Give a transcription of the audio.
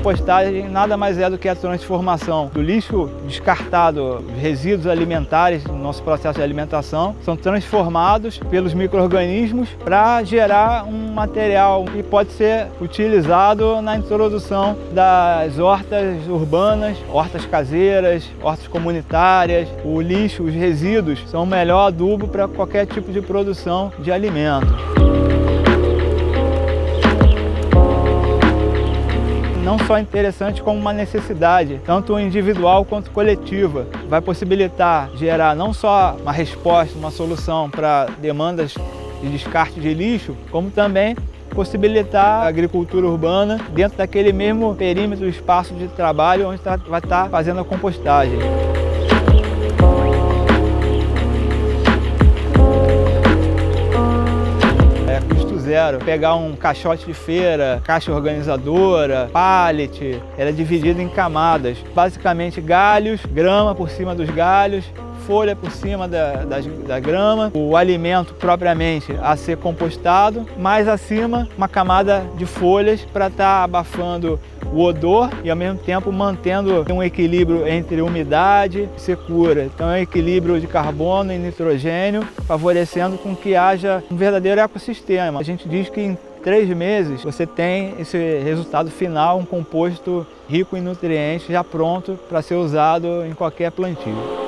compostagem nada mais é do que a transformação do lixo descartado, resíduos alimentares no nosso processo de alimentação, são transformados pelos micro-organismos para gerar um material que pode ser utilizado na introdução das hortas urbanas, hortas caseiras, hortas comunitárias. O lixo, os resíduos são o melhor adubo para qualquer tipo de produção de alimento. Não só interessante como uma necessidade, tanto individual quanto coletiva. Vai possibilitar gerar não só uma resposta, uma solução para demandas de descarte de lixo, como também possibilitar a agricultura urbana dentro daquele mesmo perímetro, espaço de trabalho onde tá, vai estar tá fazendo a compostagem. Zero. Pegar um caixote de feira, caixa organizadora, pallet, ela é dividida em camadas. Basicamente galhos, grama por cima dos galhos, folha por cima da, da, da, grama, o alimento propriamente a ser compostado, mais acima uma camada de folhas para estar tá abafando o odor e ao mesmo tempo mantendo um equilíbrio entre umidade e secura. Então é um equilíbrio de carbono e nitrogênio, favorecendo com que haja um verdadeiro ecossistema. A gente diz que em três meses você tem esse resultado final, um composto rico em nutrientes já pronto para ser usado em qualquer plantio.